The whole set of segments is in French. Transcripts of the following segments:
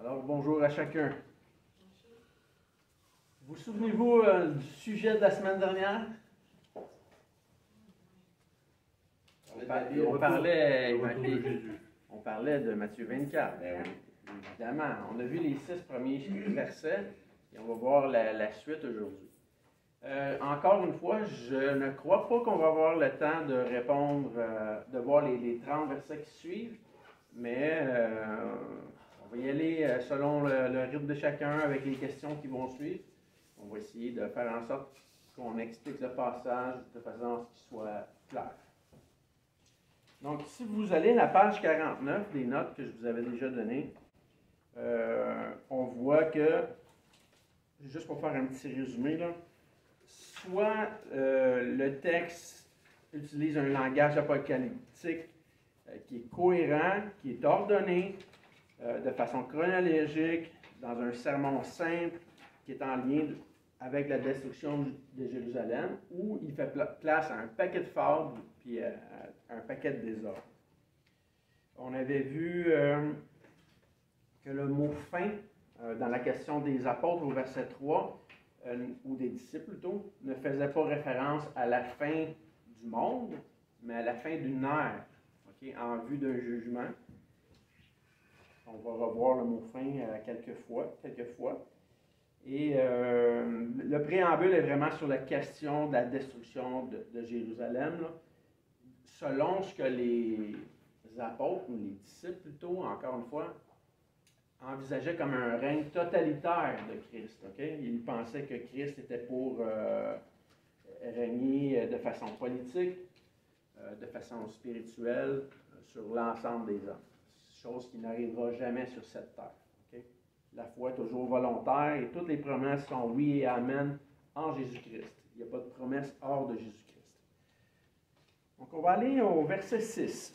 Alors, bonjour à chacun. Vous souvenez-vous euh, du sujet de la semaine dernière? On, on parlait, on parlait de Matthieu 24. Ben Évidemment, on a vu les six premiers versets et on va voir la, la suite aujourd'hui. Euh, encore une fois, je ne crois pas qu'on va avoir le temps de répondre, euh, de voir les, les 30 versets qui suivent, mais on va y aller euh, selon le, rythme de chacun avec les questions qui vont suivre. On va essayer de faire en sorte qu'on explique le passage de façon à ce qu'il soit clair. Donc, si vous allez à la page 49 des notes que je vous avais déjà données, euh, on voit que, juste pour faire un petit résumé, là, soit euh, le texte utilise un langage apocalyptique qui est cohérent, qui est ordonné euh, de façon chronologique, dans un sermon simple, qui est en lien avec la destruction de Jérusalem, ou il fait pla- place à un paquet de fables, puis à, à un paquet de désordres. On avait vu euh, que le mot fin, euh, dans la question des apôtres au verset 3, euh, ou des disciples plutôt, ne faisait pas référence à la fin du monde, mais à la fin d'une ère, ok, en vue d'un jugement. On va revoir le mot fin euh, quelques fois, quelques fois. Et euh, le préambule est vraiment sur la question de la destruction de, Jérusalem, selon ce que les apôtres, ou les disciples plutôt, encore une fois, envisageaient comme un règne totalitaire de Christ. Ils pensaient que Christ était pour euh, régner de façon politique, de façon spirituelle, sur l'ensemble des hommes. Chose qui n'arrivera jamais sur cette terre. La foi est toujours volontaire et toutes les promesses sont oui et amen en Jésus-Christ. Il n'y a pas de promesse hors de Jésus-Christ. Donc on va aller au verset 6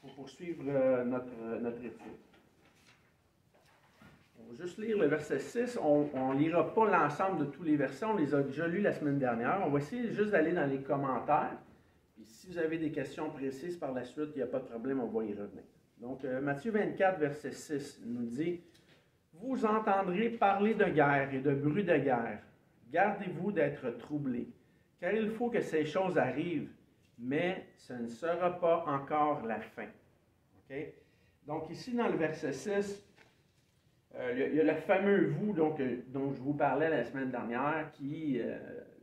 pour poursuivre euh, notre, euh, notre étude. On va juste lire le verset 6. On ne lira pas l'ensemble de tous les versets. On les a déjà lus la semaine dernière. On va essayer juste d'aller dans les commentaires. Puis si vous avez des questions précises par la suite, il n'y a pas de problème, on va y revenir. Donc, euh, Matthieu 24, verset 6 nous dit Vous entendrez parler de guerre et de bruit de guerre. Gardez-vous d'être troublés, car il faut que ces choses arrivent, mais ce ne sera pas encore la fin. Donc, ici, dans le verset 6, euh, il y a- le fameux vous donc, euh, dont je vous parlais la semaine dernière qui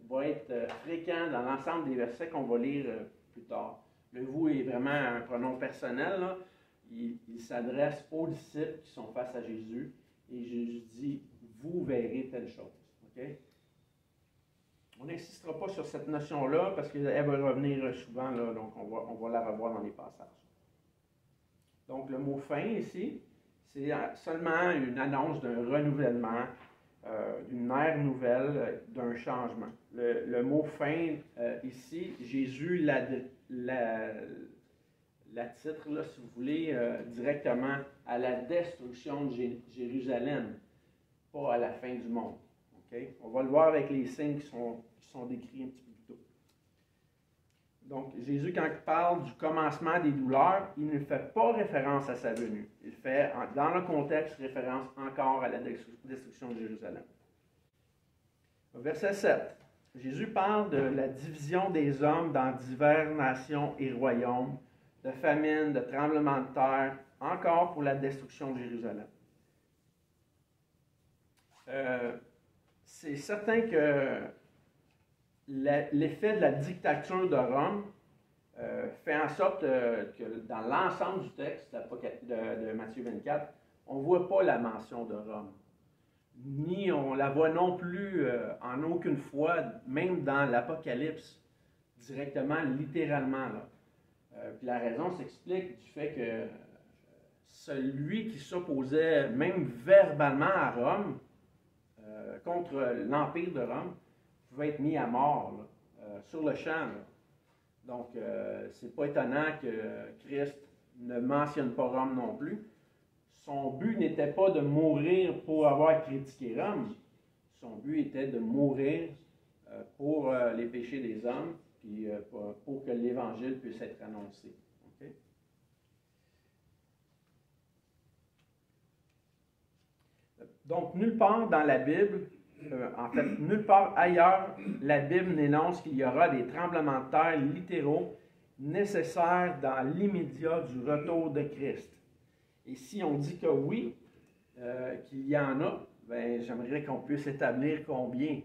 va être fréquent dans l'ensemble des versets qu'on va lire plus tard. Le vous est vraiment un pronom personnel. Il, s'adresse aux disciples qui sont face à Jésus et Jésus dit Vous verrez telle chose. On n'insistera pas sur cette notion-là parce qu'elle va revenir souvent, là, donc on va, on va la revoir dans les passages. Donc le mot fin ici, c'est seulement une annonce d'un renouvellement, euh, d'une ère nouvelle, euh, d'un changement. Le, le mot fin euh, ici, Jésus la, la, la titre, là, si vous voulez, euh, directement à la destruction de Jé- Jérusalem, pas à la fin du monde. On va le voir avec les signes qui sont, qui sont décrits un petit peu plus tôt. Donc, Jésus, quand il parle du commencement des douleurs, il ne fait pas référence à sa venue. Il fait, dans le contexte, référence encore à la destru- destruction de Jérusalem. Verset 7. Jésus parle de la division des hommes dans diverses nations et royaumes, de famine, de tremblements de terre, encore pour la destruction de Jérusalem. Euh, c'est certain que l'effet de la dictature de Rome euh, fait en sorte euh, que dans l'ensemble du texte de, de Matthieu 24, on ne voit pas la mention de Rome. Ni on la voit non plus en aucune fois, même dans l'Apocalypse, directement, littéralement. Là. Euh, la raison s'explique du fait que euh, celui qui s'opposait même verbalement à Rome, euh, contre l'Empire de Rome, pouvait être mis à mort sur le champ. Donc, c'est pas étonnant que Christ ne mentionne pas Rome non plus. Son but n'était pas de mourir pour avoir critiqué Rome. Son but était de mourir pour les péchés des hommes, euh, pour, que l'Évangile puisse être annoncé. Donc, nulle part dans la Bible, euh, en fait, nulle part ailleurs, la Bible n'énonce qu'il y aura des tremblements de terre littéraux nécessaires dans l'immédiat du retour de Christ. Et si on dit que oui, euh, qu'il y en a, ben, j'aimerais qu'on puisse établir combien.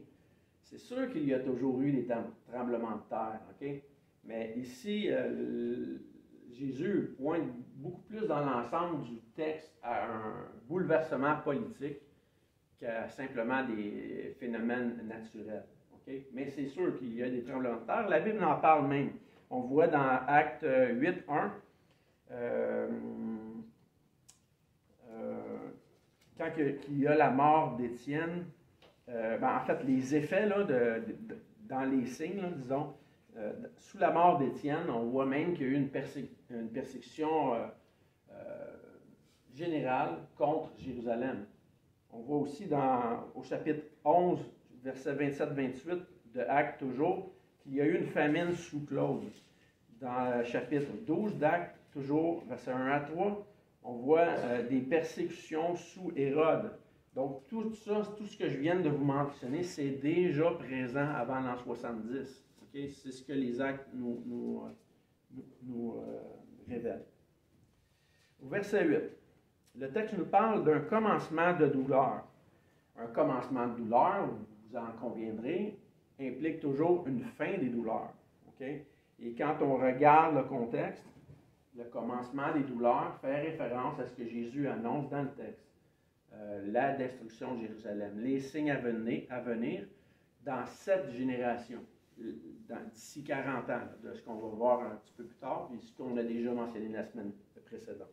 C'est sûr qu'il y a toujours eu des tremblements de terre, OK? Mais ici, euh, Jésus pointe beaucoup plus dans l'ensemble du texte à un bouleversement politique qu'à simplement des phénomènes naturels. Mais c'est sûr qu'il y a des tremblements de terre. La Bible en parle même. On voit dans Acte 8, 1, euh, quand il y a la mort d'Étienne, euh, ben, en fait, les effets là, dans les signes, disons, euh, sous la mort d'Étienne, on voit même qu'il y a eu une, persécution euh, générale contre Jérusalem. On voit aussi au chapitre 11, verset 27-28 de Actes toujours, qu'il y a eu une famine sous Claude. Dans le chapitre 12 d'Actes, toujours, verset 1 à 3, on voit des persécutions sous Hérode. Donc, tout ça, tout ce que je viens de vous mentionner, c'est déjà présent avant l'an 70. C'est ce que les actes nous, nous, euh, révèlent. Au verset 8, le texte nous parle d'un commencement de douleur. Un commencement de douleur, vous en conviendrez, implique toujours une fin des douleurs. Et quand on regarde le contexte, le commencement des douleurs fait référence à ce que Jésus annonce dans le texte. Euh, la destruction de Jérusalem, les signes à venir, à venir dans cette génération, d'ici 40 ans, de ce qu'on va voir un petit peu plus tard, et ce qu'on a déjà mentionné la semaine précédente.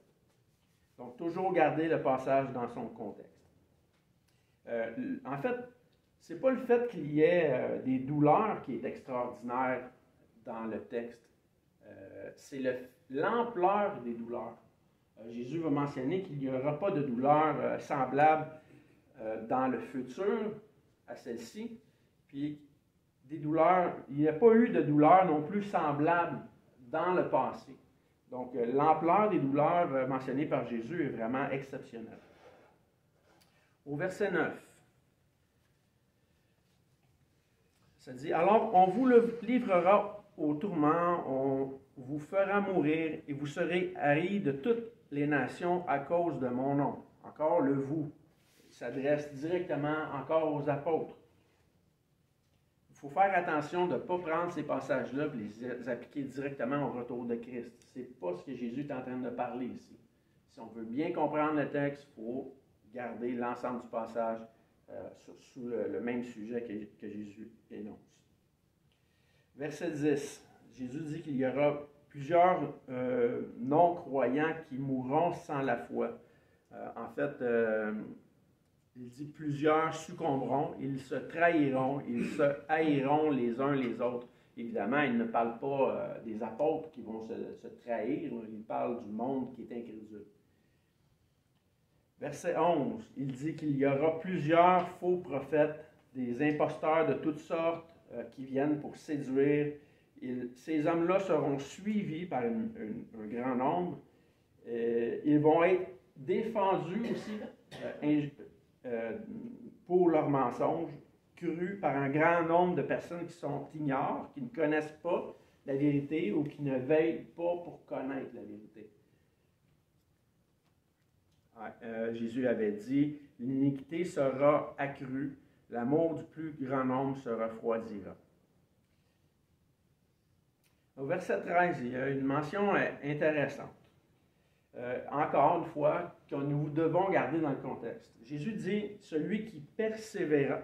Donc, toujours garder le passage dans son contexte. Euh, en fait, ce n'est pas le fait qu'il y ait euh, des douleurs qui est extraordinaire dans le texte. c'est le l'ampleur des douleurs. Euh, Jésus va mentionner qu'il n'y aura pas de douleur euh, semblable euh, dans le futur à celle-ci. Puis des douleurs, il n'y a pas eu de douleur non plus semblable dans le passé. Donc l'ampleur des douleurs mentionnées par Jésus est vraiment exceptionnelle. Au verset 9, ça dit, alors on vous livrera au tourment, on vous fera mourir et vous serez haïs de toutes les nations à cause de mon nom. Encore le vous. Il s'adresse directement encore aux apôtres. Il faut faire attention de ne pas prendre ces passages-là et les appliquer directement au retour de Christ. Ce n'est pas ce que Jésus est en train de parler ici. Si on veut bien comprendre le texte, il faut garder l'ensemble du passage euh, sous le, même sujet que Jésus énonce. Verset 10. Jésus dit qu'il y aura plusieurs euh, non-croyants qui mourront sans la foi. Euh, en fait, euh, il dit plusieurs succomberont, ils se trahiront, ils se haïront les uns les autres. Évidemment, il ne parle pas des apôtres qui vont se, se, trahir, il parle du monde qui est incrédule. Verset 11, il dit qu'il y aura plusieurs faux prophètes, des imposteurs de toutes sortes qui viennent pour séduire ces hommes-là seront suivis par un grand nombre. Euh, ils vont être défendus aussi euh, euh, pour leurs mensonges, crus par un grand nombre de personnes qui sont ignorent, qui ne connaissent pas la vérité ou qui ne veillent pas pour connaître la vérité. Jésus avait dit, l'iniquité sera accrue, l'amour du plus grand nombre se refroidira. Au verset 13, il y a une mention euh, intéressante. Euh, encore une fois, que nous devons garder dans le contexte. Jésus dit, celui qui persévère,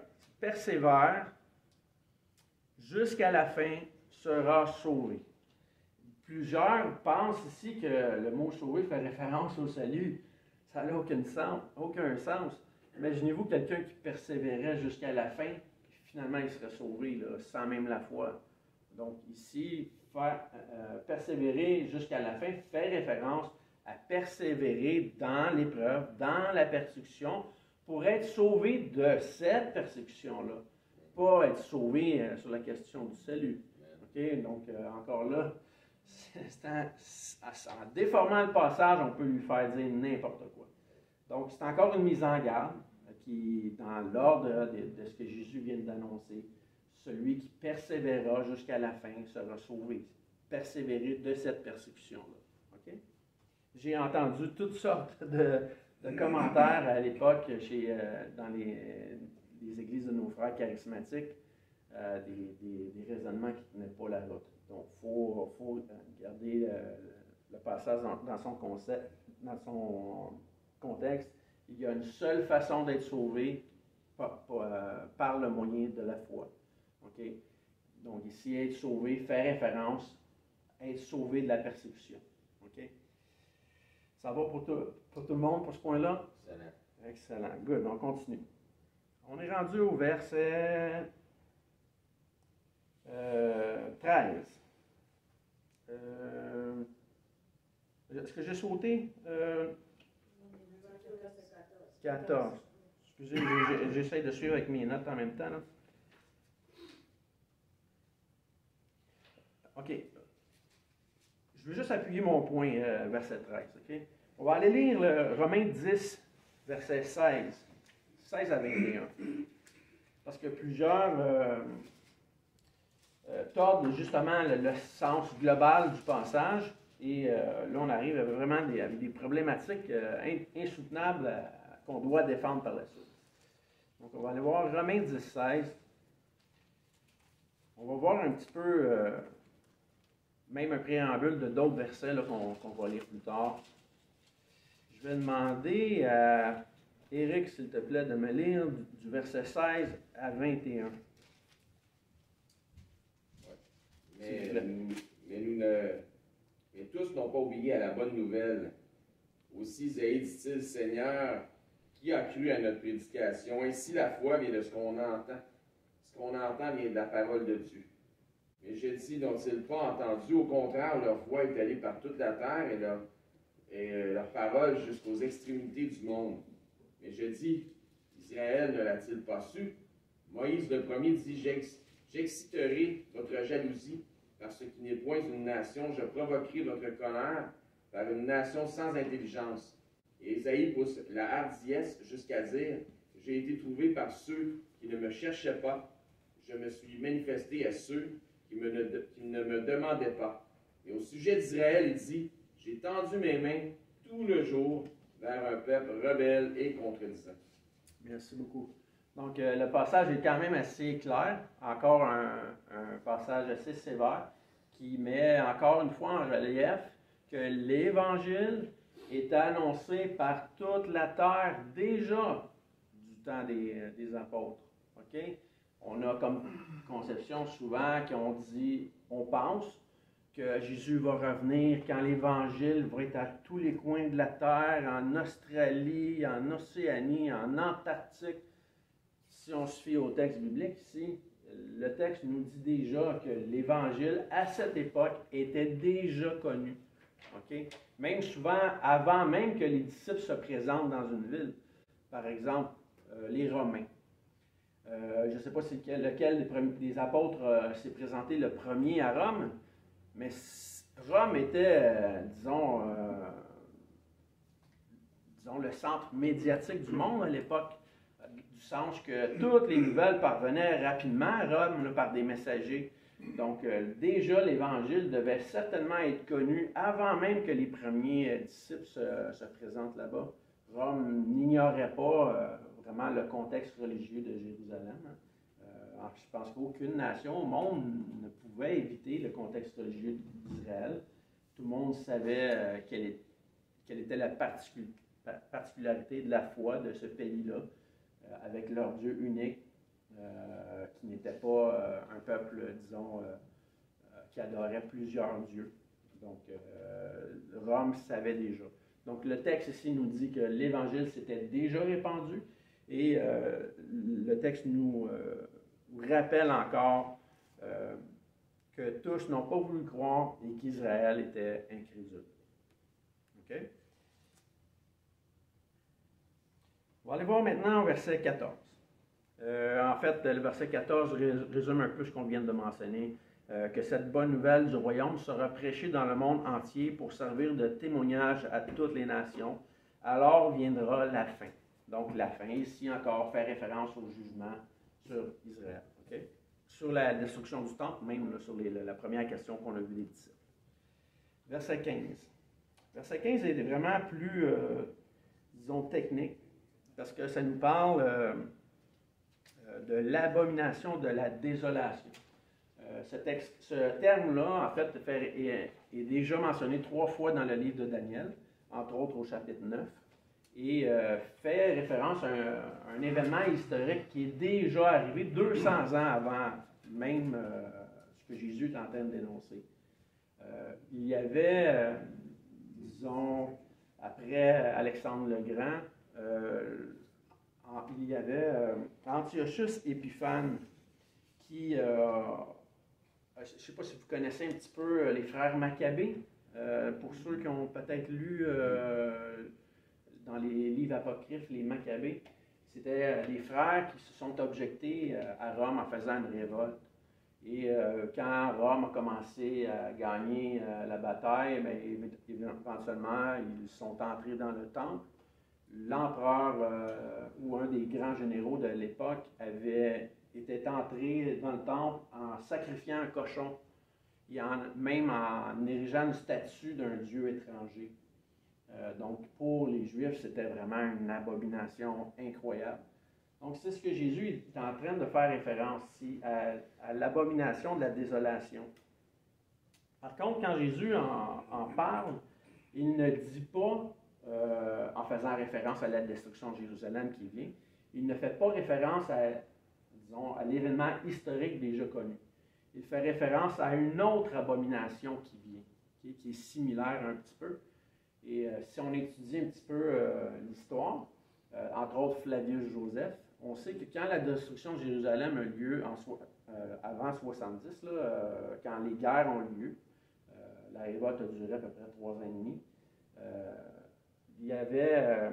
jusqu'à la fin sera sauvé. Plusieurs pensent ici que le mot sauvé fait référence au salut. Ça n'a aucun sens. Aucun sens. Imaginez-vous quelqu'un qui persévérait jusqu'à la fin, puis finalement il serait sauvé sans même la foi. Donc ici, faire euh, persévérer jusqu'à la fin fait référence à persévérer dans l'épreuve, dans la persécution, pour être sauvé de cette persécution-là, pas être sauvé euh, sur la question du salut. OK? Donc, euh, encore là, en, déformant le passage, on peut lui faire dire n'importe quoi. Donc, c'est encore une mise en garde qui dans l'ordre de, ce que Jésus vient d'annoncer. Celui qui persévérera jusqu'à la fin sera sauvé. Persévérer de cette persécution-là. J'ai entendu toutes sortes de, commentaires à l'époque euh, dans les, églises de nos frères charismatiques, euh, des, raisonnements qui ne tenaient pas la route. Donc, il faut, garder euh, le passage dans, son concept, dans son contexte. Il y a une seule façon d'être sauvé par, par, le moyen de la foi. OK? Donc, ici, être sauvé fait référence à être sauvé de la persécution. OK? Ça va pour tout, pour tout le monde pour ce point-là? Excellent. Excellent. Good. On continue. On est rendu au verset euh, 13. Euh, est-ce que j'ai sauté? Euh, 14. Excusez, j'essaie de suivre avec mes notes en même temps. OK. Je veux juste appuyer mon point, euh, verset 13. OK? On va aller lire le Romains 10, verset 16. 16 à 21. Parce que plusieurs euh, euh, tordent justement le, sens global du passage. Et là, on arrive à vraiment des, des problématiques insoutenables qu'on doit défendre par la suite. Donc, on va aller voir Romains 10, 16. On va voir un petit peu même un préambule de d'autres versets qu'on va lire plus tard. Je vais demander à Eric, s'il te plaît, de me lire du, verset 16 à 21. Mais, mais, nous ne, mais tous n'ont pas oublié à la bonne nouvelle. Aussi, Zéhi dit-il, Seigneur, qui a cru à notre prédication? Ainsi, la foi vient de ce qu'on entend. Ce qu'on entend vient de la parole de Dieu. Mais dit, n'ont-ils pas entendu? Au contraire, leur voix est allée par toute la terre et leur, et euh, leur parole jusqu'aux extrémités du monde. Mais je dis, Israël ne l'a-t-il pas su? Moïse le premier dit, j'exciterai votre jalousie parce qu'il n'est point une nation, je provoquerai votre colère par une nation sans intelligence. Et Isaïe pousse la hardiesse jusqu'à dire, j'ai été trouvé par ceux qui ne me cherchaient pas, je me suis manifesté à ceux qui, ne me demandait pas. Et au sujet d'Israël, il dit, j'ai tendu mes mains tout le jour vers un peuple rebelle et contredisant. Merci beaucoup. Donc, euh, le passage est quand même assez clair, encore un, passage assez sévère, qui met encore une fois en relief que l'Évangile est annoncé par toute la terre déjà du temps des, des apôtres. OK? On a comme conception souvent qu'on dit, on pense que Jésus va revenir quand l'Évangile va être à tous les coins de la terre, en Australie, en Océanie, en Antarctique. Si on se fie au texte biblique ici, le texte nous dit déjà que l'Évangile, à cette époque, était déjà connu. Même souvent, avant même que les disciples se présentent dans une ville. Par exemple, euh, les Romains. Euh, je ne sais pas si lequel, des, apôtres euh, s'est présenté le premier à Rome, mais Rome était, euh, disons, disons, le centre médiatique du monde à l'époque, du sens que toutes les nouvelles parvenaient rapidement à Rome par des messagers. Donc, déjà, l'Évangile devait certainement être connu avant même que les premiers disciples se, se présentent là-bas. Rome n'ignorait pas le contexte religieux de Jérusalem. Hein. Euh, je pense qu'aucune nation au monde ne pouvait éviter le contexte religieux d'Israël. Tout le monde savait euh, quelle, était la particularité de la foi de ce pays-là, euh, avec leur Dieu unique, qui n'était pas un peuple, disons, qui adorait plusieurs dieux. Donc, Rome savait déjà. Donc, le texte ici nous dit que l'Évangile s'était déjà répandu et euh, le texte nous euh, rappelle encore euh, que tous n'ont pas voulu croire et qu'Israël était incrédule. OK? On va aller voir maintenant au verset 14. en fait, le verset 14 résume un peu ce qu'on vient de mentionner, que cette bonne nouvelle du royaume sera prêchée dans le monde entier pour servir de témoignage à toutes les nations. Alors viendra la fin. Donc la fin, ici encore, fait référence au jugement sur Israël. Sur la destruction du temple, même sur la, première question qu'on a vue des disciples. Verset 15. Verset 15 est vraiment plus, euh, disons, technique, parce que ça nous parle euh, euh, de l'abomination de la désolation. ce, terme-là, en fait, est, déjà mentionné trois fois dans le livre de Daniel, entre autres au chapitre 9, et fait référence à un, événement historique qui est déjà arrivé 200 ans avant même ce que Jésus est en train de dénoncer. il y avait disons, après Alexandre le Grand, euh, il y avait euh, Antiochus Épiphane qui, euh, je ne sais pas si vous connaissez un petit peu les frères Maccabées, pour ceux qui ont peut-être lu dans les livres apocryphes les Maccabées, c'était des frères qui se sont objectés à Rome en faisant une révolte. Et euh, quand Rome a commencé à gagner euh, la bataille, bien, éventuellement, ils sont entrés dans le temple. L'empereur euh, ou un des grands généraux de l'époque avait été entré dans le temple en sacrifiant un cochon, et en, même en érigeant une statue d'un dieu étranger. Donc pour les Juifs, c'était vraiment une abomination incroyable. Donc, c'est ce que Jésus est en train de faire référence ici à, l'abomination de la désolation. Par contre, quand Jésus en, parle, il ne dit pas, euh, en faisant référence à la destruction de Jérusalem qui vient, il ne fait pas référence à l'événement historique déjà connu. Il fait référence à une autre abomination qui vient, qui, est similaire un petit peu. Et euh, si on étudie un petit peu euh, l'histoire, entre autres Flavius Joseph, on sait que quand la destruction de Jérusalem a lieu euh, avant 70, là, euh, quand les guerres ont lieu, euh, la révolte a duré à peu près trois ans et demi, il y avait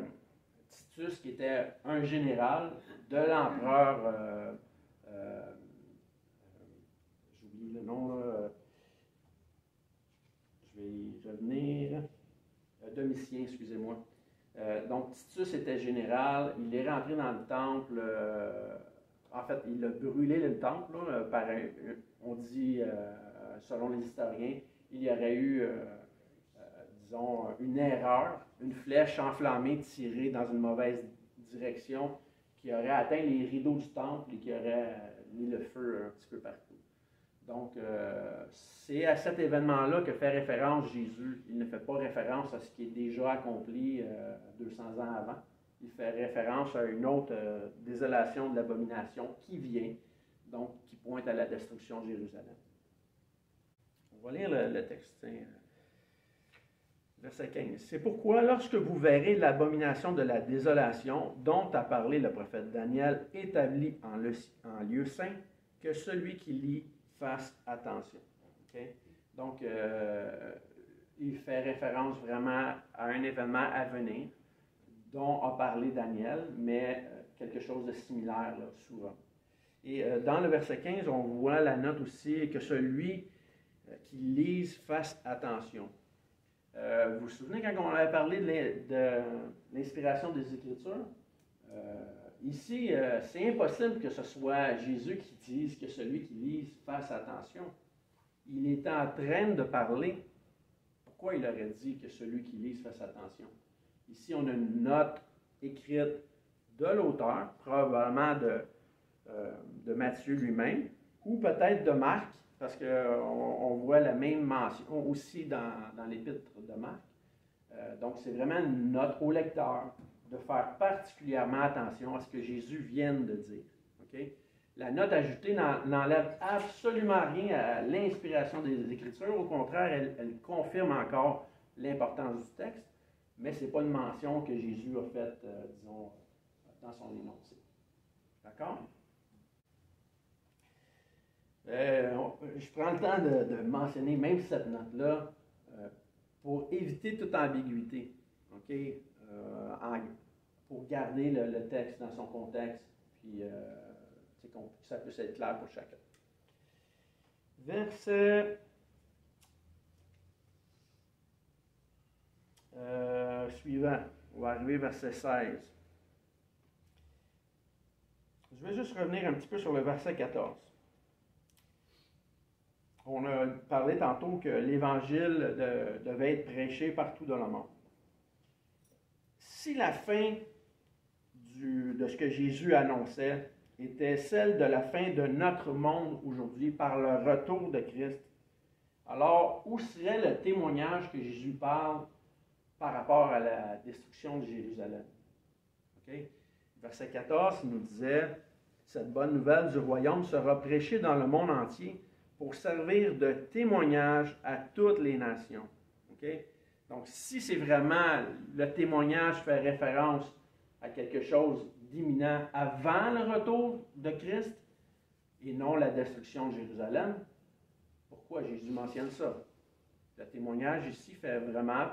Titus qui était un général de l'empereur, j'oublie le nom, je vais y revenir, Domitien, excusez-moi. Euh, donc, Titus était général, il est rentré dans le temple, euh, en fait, il a brûlé le temple, par on dit, euh, selon les historiens, il y aurait eu, disons, une erreur, une flèche enflammée tirée dans une mauvaise direction qui aurait atteint les rideaux du temple et qui aurait mis le feu un petit peu partout. Donc, euh, c'est à cet événement-là que fait référence Jésus. Il ne fait pas référence à ce qui est déjà accompli 200 euh, ans avant. Il fait référence à une autre euh, désolation de l'abomination qui vient, donc qui pointe à la destruction de Jérusalem. On va lire le, texte. Verset 15. C'est pourquoi, lorsque vous verrez l'abomination de la désolation dont a parlé le prophète Daniel établi en, en lieu saint, que celui qui lit fasse attention. Donc, euh, il fait référence vraiment à un événement à venir dont a parlé Daniel, mais euh, quelque chose de similaire souvent. Et euh, dans le verset 15, on voit la note aussi que celui qui lise fasse attention. vous vous souvenez quand on avait parlé de l'inspiration des Écritures? Ici, euh, c'est impossible que ce soit Jésus qui dise que celui qui lise fasse attention. Il est en train de parler. Pourquoi il aurait dit que celui qui lise fasse attention? Ici, on a une note écrite de l'auteur, probablement de, euh, Matthieu lui-même, ou peut-être de Marc, parce qu'on on voit la même mention aussi dans, dans l'épître de Marc. Euh, donc, c'est vraiment une note au lecteur de faire particulièrement attention à ce que Jésus vient de dire. La note ajoutée n'enlève absolument rien à l'inspiration des Écritures. Au contraire, elle, confirme encore l'importance du texte, mais ce n'est pas une mention que Jésus a faite, euh, disons, dans son énoncé. D'accord? Euh, je prends le temps de, mentionner même cette note-là euh, pour éviter toute ambiguïté. OK? Euh, pour garder le, texte dans son contexte, puis euh, que ça puisse être clair pour chacun. Verset euh, suivant, on va arriver verset 16. je vais juste revenir un petit peu sur le verset 14. On a parlé tantôt que l'évangile devait être prêché partout dans le monde. Si la fin de ce que Jésus annonçait était celle de la fin de notre monde aujourd'hui par le retour de Christ, alors où serait le témoignage que Jésus parle par rapport à la destruction de Jérusalem? Verset 14 nous disait, cette bonne nouvelle du royaume sera prêchée dans le monde entier pour servir de témoignage à toutes les nations. Donc, si c'est vraiment le témoignage fait référence à quelque chose d'imminent avant le retour de Christ et non la destruction de Jérusalem, pourquoi Jésus mentionne ça? Le témoignage ici fait vraiment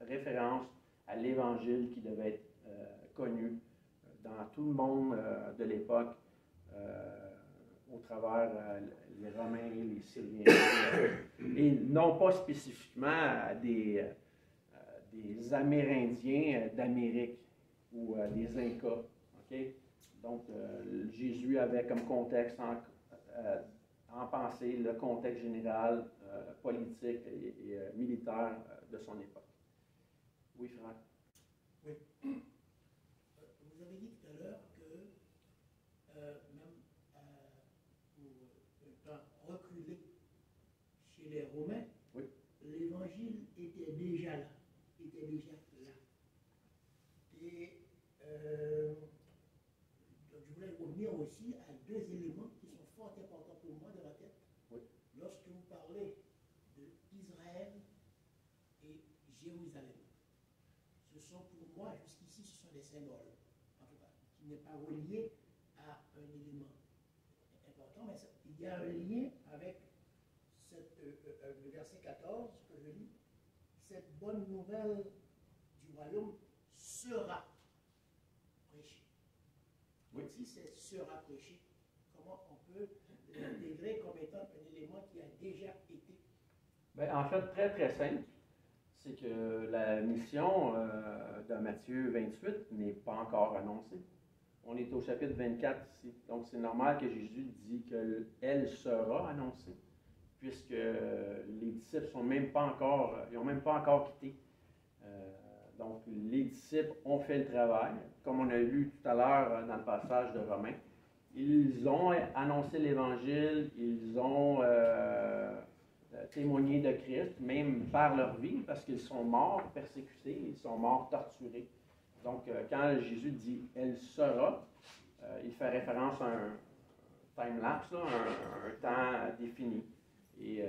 référence à l'évangile qui devait être euh, connu dans tout le monde euh, de l'époque euh, au travers les Romains, les Syriens, et non pas spécifiquement à des, des Amérindiens d'Amérique ou des Incas. Donc, Jésus avait comme contexte en, en pensée le contexte général politique et, militaire de son époque. Oui, Franck? Oui. Vous avez dit tout à l'heure que euh, même euh, pour un temps reculé chez les Romains, l'évangile était déjà là, était déjà là. Et euh, donc je voulais revenir aussi à deux éléments qui sont fort importants pour moi dans la tête. Lorsque vous parlez d'Israël et Jérusalem sont pour moi, jusqu'ici, ce sont des symboles, en tout cas, qui n'est pas relié à un élément important, mais il y a un lien avec cette, euh, euh, le verset 14 que je lis. Cette bonne nouvelle du royaume sera. C'est sera prêché, comment on peut l'intégrer comme étant un élément qui a déjà été? Ben, En fait, très très simple c'est que la mission euh, de Matthieu 28 n'est pas encore annoncée. On est au chapitre 24 ici. Donc, c'est normal que Jésus dit qu'elle sera annoncée, puisque les disciples sont même pas encore, ils n'ont même pas encore quitté. Euh, donc, les disciples ont fait le travail, comme on a lu tout à l'heure dans le passage de Romains. Ils ont annoncé l'Évangile, ils ont euh, euh, témoigner de Christ, même par leur vie, parce qu'ils sont morts persécutés, ils sont morts torturés. Donc, euh, quand Jésus dit Elle sera, euh, il fait référence à un time-lapse, un, temps défini. Et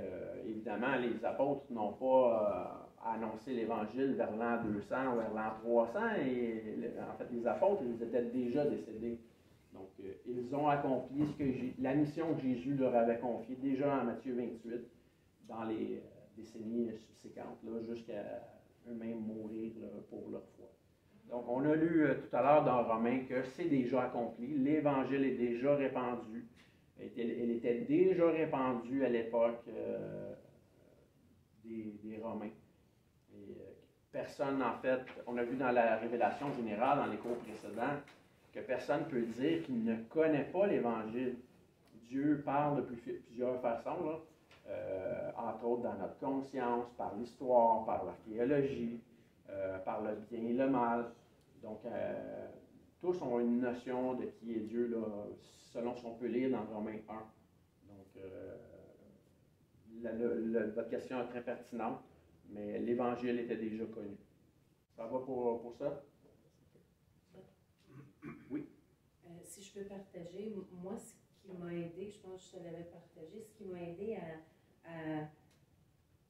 évidemment, les apôtres n'ont pas annoncé l'Évangile vers l'an 200 ou vers l'an 300, et en fait, les apôtres, ils étaient déjà décédés. Donc, ils ont accompli ce que la mission que Jésus leur avait confiée déjà en Matthieu 28 dans les euh, décennies subséquentes, jusqu'à eux-mêmes mourir pour leur foi. Donc, on a lu euh, tout à l'heure dans Romains que c'est déjà accompli, l'Évangile est déjà répandu, elle, était déjà répandue à l'époque euh, des, Romains. Personne, en fait, on a vu dans la révélation générale, dans les cours précédents, que personne ne peut dire qu'il ne connaît pas l'Évangile. Dieu parle de plusieurs façons. Euh, entre autres dans notre conscience, par l'histoire, par l'archéologie, euh, par le bien et le mal. Donc, euh, tous ont une notion de qui est Dieu, là, selon ce qu'on peut lire dans Romains 1. Donc, votre question est très pertinente, mais l'Évangile était déjà connu. Ça va pour, pour ça? Oui. si je peux partager, moi, ce qui m'a aidé, je pense que je te l'avais partagé, ce qui m'a aidé à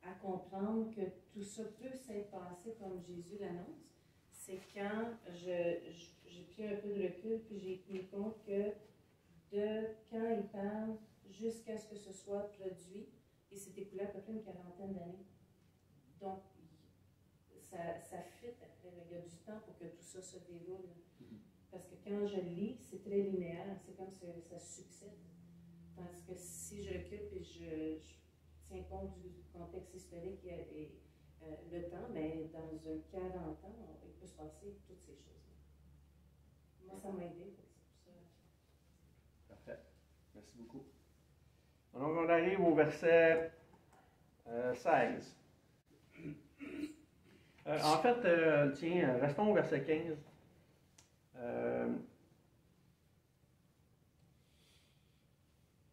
à, comprendre que tout ça peut s'être passé comme Jésus l'annonce, c'est quand j'ai pris un peu de recul, puis j'ai tenu compte que de quand il parle jusqu'à ce que ce soit produit, il s'est écoulé à peu près une quarantaine d'années. Donc, ça, ça fit après. Il y a du temps pour que tout ça se déroule. Parce que quand je lis, c'est très linéaire, c'est comme ça, ça succède. Tandis que si je recule et je tient compte du contexte historique et, euh, le temps, mais dans un 40 ans, il peut se passer toutes ces choses-là. Moi, ça m'a aidé, pour ça. beaucoup. Donc, on arrive au verset 16. En fait, tiens, restons au verset 15.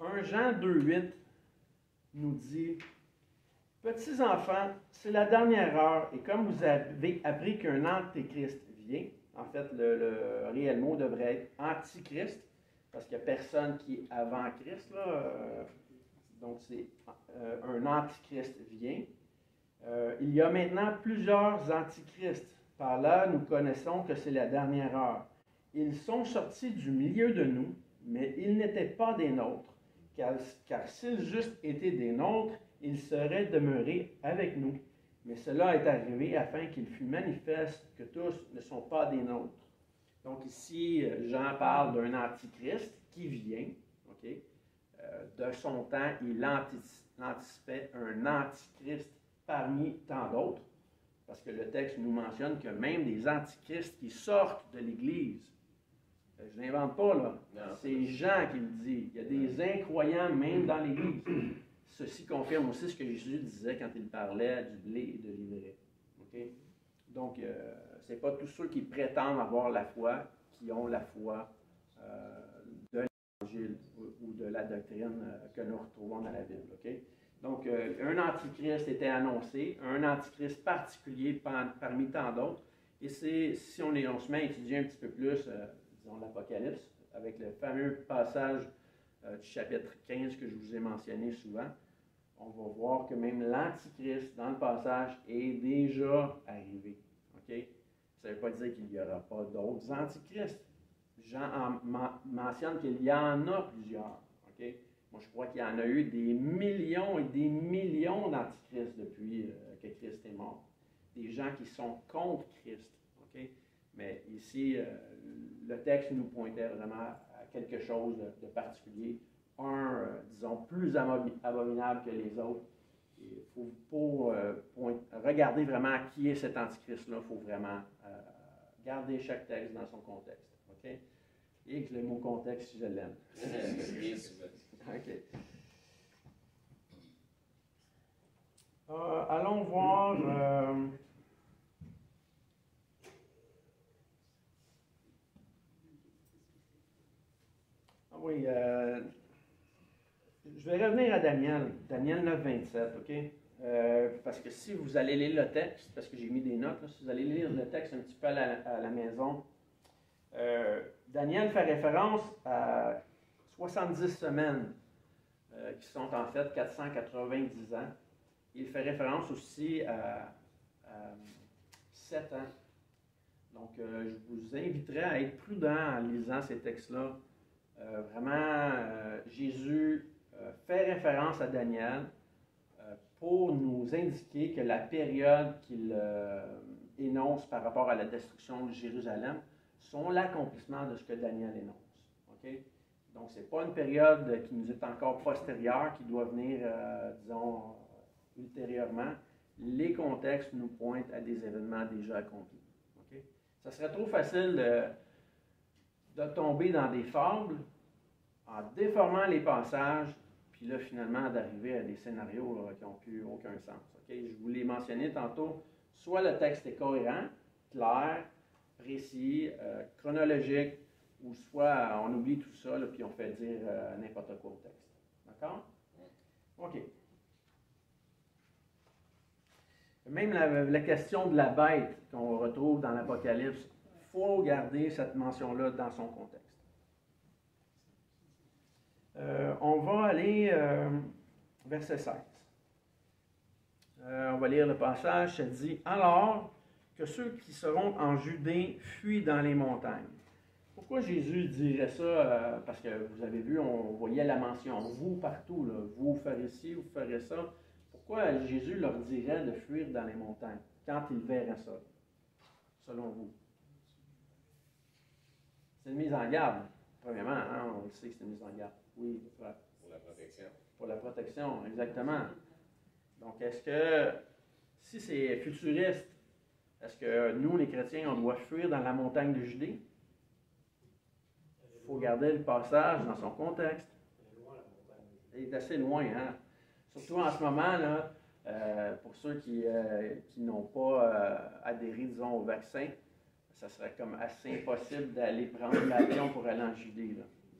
1 Jean 2,8 nous dit Petits enfants, c'est la dernière heure, et comme vous avez appris qu'un antéchrist vient, en fait, le, réel mot devrait être antichrist, parce qu'il n'y a personne qui est avant Christ, là, euh, donc c'est euh, un antichrist vient. Euh, il y a maintenant plusieurs antichrists. Par là, nous connaissons que c'est la dernière heure. Ils sont sortis du milieu de nous, mais ils n'étaient pas des nôtres car, s'ils juste étaient des nôtres, ils seraient demeurés avec nous. Mais cela est arrivé afin qu'il fût manifeste que tous ne sont pas des nôtres. Donc ici, Jean parle d'un antichrist qui vient. ok? Euh, de son temps, il anticipait un antichrist parmi tant d'autres, parce que le texte nous mentionne que même des antichrists qui sortent de l'Église euh, je ne l'invente pas, là. C'est Jean qui le dit. Il y a des incroyants même dans l'Église. Ceci confirme aussi ce que Jésus disait quand il parlait du blé et de l'ivraie. Donc, euh, ce n'est pas tous ceux qui prétendent avoir la foi qui ont la foi euh, de l'Évangile ou, de la doctrine que nous retrouvons dans la Bible. Donc, un antichrist était annoncé, un antichrist particulier parmi tant d'autres. Et c'est, si on, est, on se met à étudier un petit peu plus l'Apocalypse, avec le fameux passage euh, du chapitre 15 que je vous ai mentionné souvent, on va voir que même l'Antichrist, dans le passage, est déjà arrivé. Ça ne veut pas dire qu'il n'y aura pas d'autres antichrists. Jean mentionne qu'il y en a plusieurs. Je crois qu'il y en a eu des millions et des millions d'antichrists depuis euh, que Christ est mort. Des gens qui sont contre Christ. OK? Mais ici, euh, le texte nous pointait vraiment à quelque chose de, particulier. Un, euh, disons, plus abominable que les autres. Il faut, pour regarder vraiment qui est cet antichrist-là, il faut vraiment garder chaque texte dans son contexte. OK? Et que le mot contexte, je l'aime. OK. allons voir. Oui, euh, je vais revenir à Daniel, Daniel 9, 27, OK? Euh, parce que si vous allez lire le texte, parce que j'ai mis des notes, si vous allez lire le texte un petit peu à la, maison, euh, Daniel fait référence à 70 semaines, qui sont en fait 490 ans. Il fait référence aussi à, à 7 ans. Donc, je vous inviterai à être prudent en lisant ces textes-là euh, vraiment, euh, Jésus euh, fait référence à Daniel pour nous indiquer que la période qu'il énonce par rapport à la destruction de Jérusalem sont l'accomplissement de ce que Daniel énonce. Donc, ce n'est pas une période qui nous est encore postérieure, qui doit venir, disons, ultérieurement. Les contextes nous pointent à des événements déjà accomplis. Ça serait trop facile de de tomber dans des fables en déformant les passages, puis là, finalement, d'arriver à des scénarios qui n'ont plus aucun sens. Je vous l'ai mentionné tantôt, soit le texte est cohérent, clair, précis, euh, chronologique, ou soit on oublie tout ça, puis on fait dire euh, n'importe quoi au texte. D'accord? OK. Même la, question de la bête qu'on retrouve dans l'Apocalypse faut garder cette mention-là dans son contexte. Euh, on va aller euh, verset 16. Euh, on va lire le passage. Ça dit Alors que ceux qui seront en Judée fuient dans les montagnes. Pourquoi Jésus dirait ça Parce que vous avez vu, on voyait la mention vous partout. Là. Vous ferez ci, vous ferez ça. Pourquoi Jésus leur dirait de fuir dans les montagnes quand ils verraient ça, selon vous? C'est une mise en garde. Premièrement, hein, on le sait que c'est une mise en garde. Oui, frère. Pour la protection. Pour la protection, exactement. Donc, est-ce que, si c'est futuriste, est-ce que nous, les chrétiens, on doit fuir dans la montagne de Judée? Il faut garder le passage dans son contexte. est assez loin. Hein? Surtout en ce moment, là, euh, pour ceux qui, euh, qui n'ont pas euh, adhéré, disons, au vaccin, ça serait comme assez impossible d'aller prendre l'avion pour aller en Judée.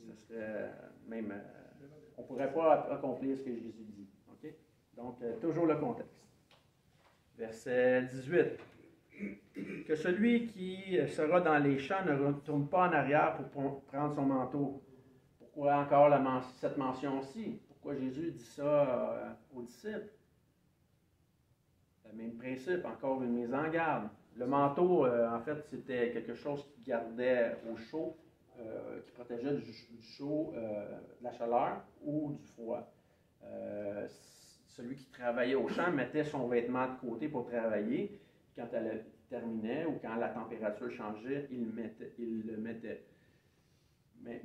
Ça serait même. on ne pourrait pas accomplir ce que Jésus dit. Donc, toujours le contexte. Verset 18. Que celui qui sera dans les champs ne retourne pas en arrière pour prendre son manteau. Pourquoi encore cette mention-ci? Pourquoi Jésus dit ça aux disciples? Le même principe, encore une mise en garde. Le manteau, euh, en fait, c'était quelque chose qui gardait au chaud, euh, qui protégeait du, chaud, euh, de la chaleur ou du froid. celui qui travaillait au champ mettait son vêtement de côté pour travailler. Quand elle terminait ou quand la température changeait, il, mettait, il le mettait.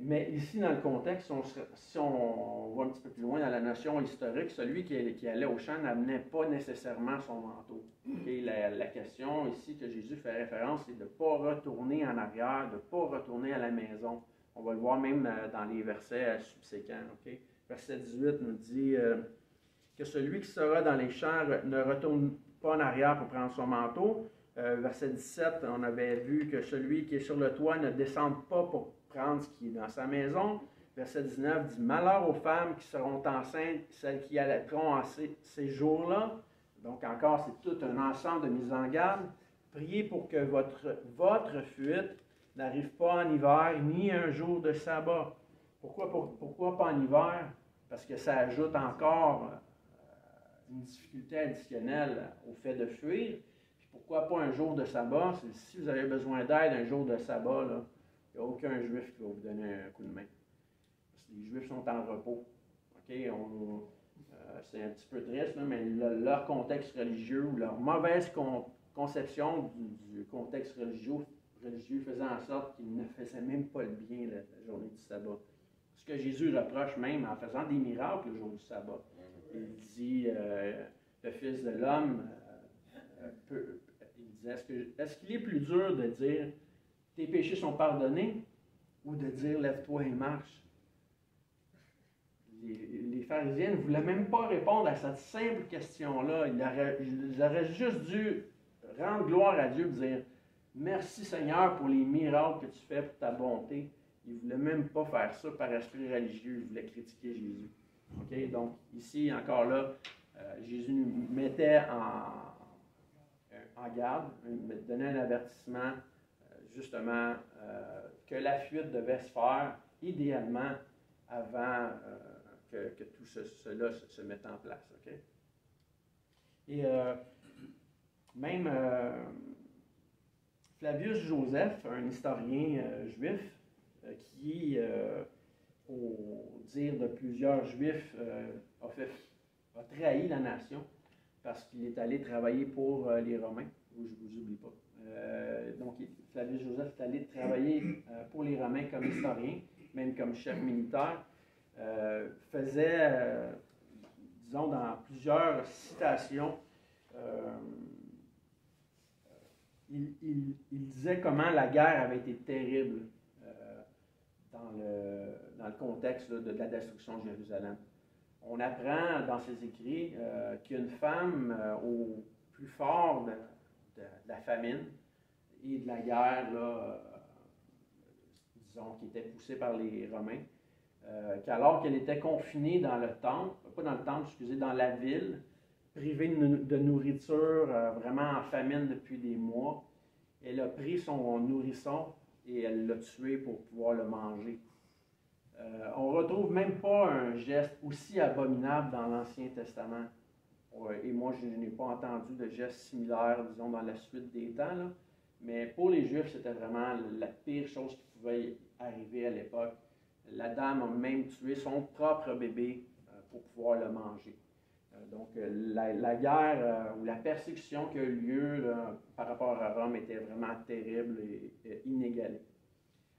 Mais, ici, dans le contexte, si on, va un petit peu plus loin dans la notion historique, celui qui, allait au champ n'amenait pas nécessairement son manteau. la, question ici que Jésus fait référence, c'est de ne pas retourner en arrière, de ne pas retourner à la maison. On va le voir même euh, dans les versets euh, subséquents. Verset 18 nous dit euh, que celui qui sera dans les champs ne retourne pas en arrière pour prendre son manteau. verset 17, on avait vu que celui qui est sur le toit ne descende pas pour prendre ce qui est dans sa maison. Verset 19 dit Malheur aux femmes qui seront enceintes, celles qui allaiteront en ces, jours-là. Donc, encore, c'est tout un ensemble de mise en garde. Priez pour que votre, votre fuite n'arrive pas en hiver ni un jour de sabbat. Pourquoi, pourquoi pas en hiver? Parce que ça ajoute encore euh, une difficulté additionnelle au fait de fuir. Puis pourquoi pas un jour de sabbat? Si vous avez besoin d'aide un jour de sabbat, il n'y a aucun juif qui va vous donner un coup de main. Les juifs sont en repos. Euh, c'est un petit peu triste, mais leur contexte religieux ou leur mauvaise conception du, contexte religieux, religieux faisait en sorte qu'ils ne faisaient même pas le bien la, journée du sabbat. Ce que Jésus reproche même en faisant des miracles le jour du sabbat. Il dit euh, le Fils de l'homme, euh, il disait est-ce qu'il est, plus dur de dire tes péchés sont pardonnés, ou de dire lève-toi et marche? Les, pharisiens ne voulaient même pas répondre à cette simple question-là. Ils auraient, juste dû rendre gloire à Dieu, dire merci Seigneur pour les miracles que tu fais pour ta bonté. Ils ne voulaient même pas faire ça par esprit religieux, ils voulaient critiquer Jésus. Ok, Donc, ici, encore là, euh, Jésus nous mettait en, garde, donnait un avertissement justement euh, que la fuite devait se faire idéalement avant euh, que, tout cela se, mette en place. Et euh, même Flavius Joseph, un historien juif, qui, au dire de plusieurs juifs, a, fait, a trahi la nation parce qu'il est allé travailler pour les Romains. Je ne vous oublie pas. Euh, donc, Flavius Joseph est allé travailler euh, pour les Romains comme historien, même comme chef militaire. Euh, faisait, disons, dans plusieurs citations, il, disait comment la guerre avait été terrible dans, le, contexte de, la destruction de Jérusalem. On apprend dans ses écrits qu'une femme au plus fort de, la famine et de la guerre, euh, disons, qui était poussée par les Romains, euh, qu'alors qu'elle était confinée dans le temple, pas dans le temple, excusez, dans la ville, privée de, nourriture, euh, vraiment en famine depuis des mois, elle a pris son nourrisson et elle l'a tué pour pouvoir le manger. on ne retrouve même pas un geste aussi abominable dans l'Ancien Testament et moi, je, n'ai pas entendu de gestes similaires, disons, dans la suite des temps. Mais pour les Juifs, c'était vraiment la pire chose qui pouvait arriver à l'époque. La dame a même tué son propre bébé euh, pour pouvoir le manger. Euh, donc, euh, la, guerre ou la persécution qui a eu lieu par rapport à Rome était vraiment terrible et, inégalée.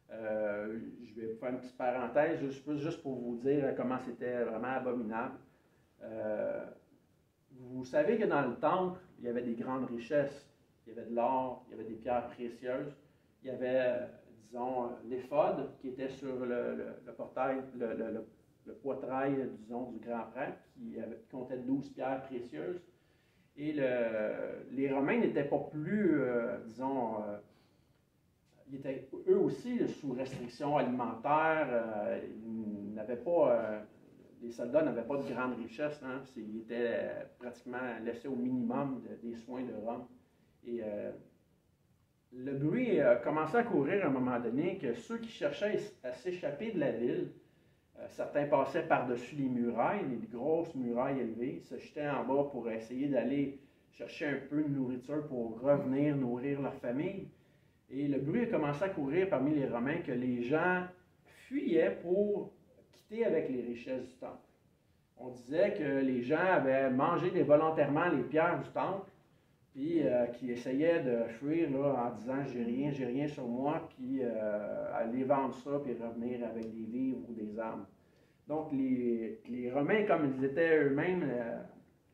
je vais faire une petite parenthèse, juste, pour vous dire comment c'était vraiment abominable. Vous savez que dans le temple, il y avait des grandes richesses. Il y avait de l'or, il y avait des pierres précieuses. Il y avait, disons, l'éphode qui était sur le, portail, poitrail, disons, du grand prêtre, qui, avait, comptait 12 pierres précieuses. Et les Romains n'étaient pas plus, euh, disons, euh, ils étaient eux aussi sous restriction alimentaire. Euh, ils n'avaient pas, les soldats n'avaient pas de grande richesse. Hein, ils étaient pratiquement laissés au minimum des soins de Rome. Et le bruit a commencé à courir à un moment donné que ceux qui cherchaient à s'échapper de la ville, certains passaient par-dessus les murailles, les grosses murailles élevées, se jetaient en bas pour essayer d'aller chercher un peu de nourriture pour revenir nourrir leur famille. Et le bruit a commencé à courir parmi les Romains que les gens fuyaient pour quitter avec les richesses du temple. On disait que les gens avaient mangé volontairement les pierres du temple puis euh, qui essayait de fuir là, en disant j'ai rien, j'ai rien sur moi, puis euh, aller vendre ça, puis revenir avec des vivres ou des armes. Donc les, les Romains, comme ils étaient eux-mêmes euh,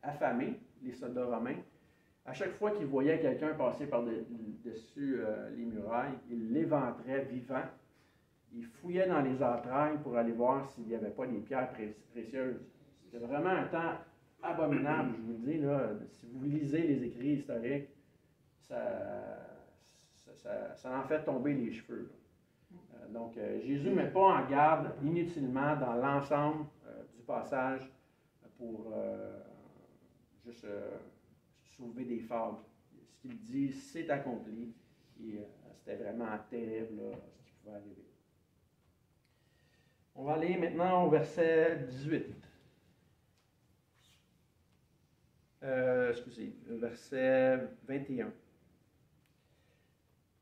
affamés, les soldats romains, à chaque fois qu'ils voyaient quelqu'un passer par-dessus les murailles, ils l'éventraient vivant. Ils fouillaient dans les entrailles pour aller voir s'il n'y avait pas des pierres précieuses. C'était vraiment un temps abominable, je vous le dis, si vous lisez les écrits historiques, ça, ça, en fait tomber les cheveux. Euh, donc, euh, Jésus ne met pas en garde inutilement dans l'ensemble euh, du passage pour juste soulever des fables. Ce qu'il dit, c'est accompli. Et c'était vraiment terrible ce qui pouvait arriver. On va aller maintenant au verset 18. Euh, excusez, verset 21.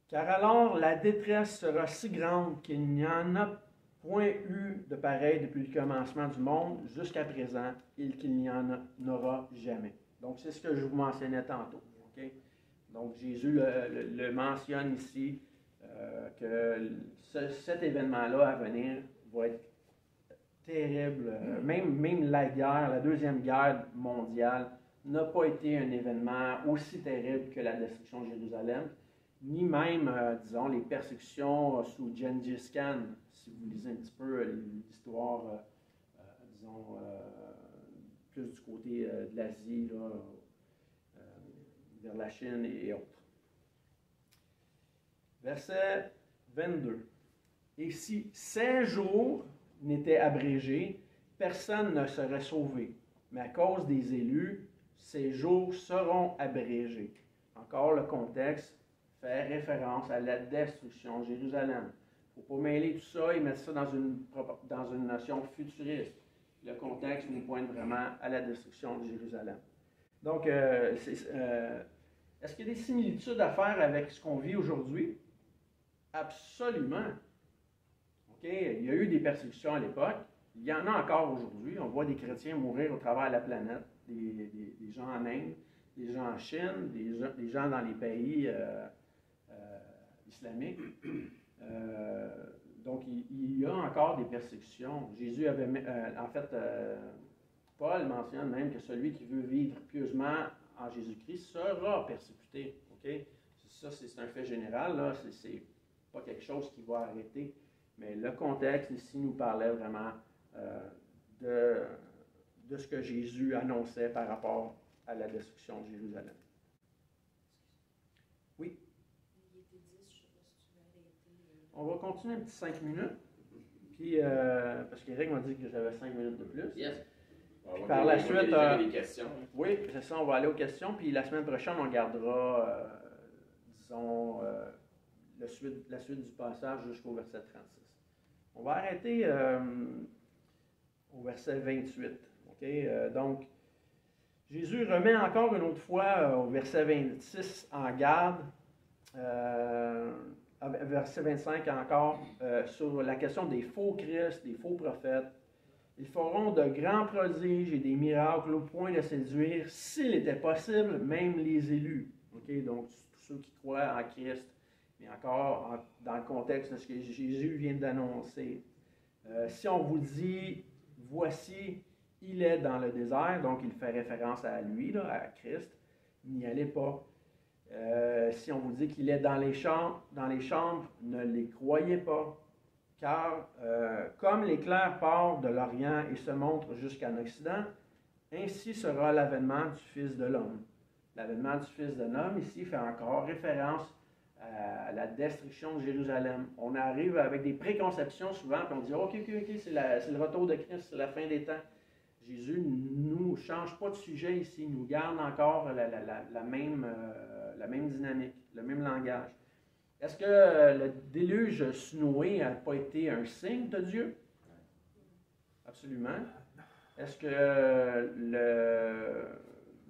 Car alors la détresse sera si grande qu'il n'y en a point eu de pareil depuis le commencement du monde jusqu'à présent et qu'il n'y en aura jamais. Donc c'est ce que je vous mentionnais tantôt. Donc Jésus le, mentionne ici euh, que cet événement-là à venir va être terrible. Même, même la guerre, la deuxième guerre mondiale, n'a pas été un événement aussi terrible que la destruction de Jérusalem, ni même, euh, disons, les persécutions sous Gengis Khan. Si vous lisez un petit peu euh, l'histoire, euh, disons, plus du côté de l'Asie, vers la Chine et autres. Verset 22. Et si ces jours n'étaient abrégés, personne ne serait sauvé. Mais à cause des élus, ces jours seront abrégés. Encore le contexte fait référence à la destruction de Jérusalem. Il ne faut pas mêler tout ça et mettre ça dans une, dans une notion futuriste. Le contexte nous pointe vraiment à la destruction de Jérusalem. Donc, euh, euh, est-ce qu'il y a des similitudes à faire avec ce qu'on vit aujourd'hui? Absolument. Ok, Il y a eu des persécutions à l'époque. Il y en a encore aujourd'hui. On voit des chrétiens mourir au travers de la planète des, gens en Inde, des gens en Chine, des, gens dans les pays euh, euh, islamiques. Euh, donc, il, y a encore des persécutions. Jésus avait, en fait, Paul mentionne même que celui qui veut vivre pieusement en Jésus-Christ sera persécuté. Ça, c'est un fait général, là. C'est pas quelque chose qui va arrêter. Mais le contexte ici nous parlait vraiment de de ce que Jésus annonçait par rapport à la destruction de Jérusalem. Oui? On va continuer un petit cinq minutes. Puis, euh, parce qu'Éric m'a dit que j'avais cinq minutes de plus. Yes. par la suite. Euh, questions. Oui, c'est ça, on va aller aux questions. Puis la semaine prochaine, on gardera, euh, disons, la, suite, la suite du passage jusqu'au verset 36. On va arrêter au verset 28. Euh, donc, Jésus remet encore une autre fois euh, au verset 26 en garde, euh, verset 25 encore, sur la question des faux Christ, des faux prophètes. Ils feront de grands prodiges et des miracles au point de séduire, s'il était possible, même les élus. Donc, tous ceux qui croient en Christ, mais encore dans le contexte de ce que Jésus vient d'annoncer. si on vous dit, voici, il est dans le désert, donc il fait référence à lui, à Christ. N'y allez pas. Euh, si on vous dit qu'il est dans les chambres, dans les chambres, ne les croyez pas. Car euh, comme l'éclair part de l'Orient et se montre jusqu'en Occident, ainsi sera l'avènement du Fils de l'homme. L'avènement du Fils de l'homme, ici, fait encore référence la destruction de Jérusalem. On arrive avec des préconceptions souvent, puis on dit Ok, ok, ok, c'est le retour de Christ, c'est la fin des temps. Jésus ne nous change pas de sujet ici, il nous garde encore la, même, euh, la même dynamique, le même langage. Est-ce que le déluge Snoé n'a pas été un signe de Dieu? Absolument. Est-ce que le,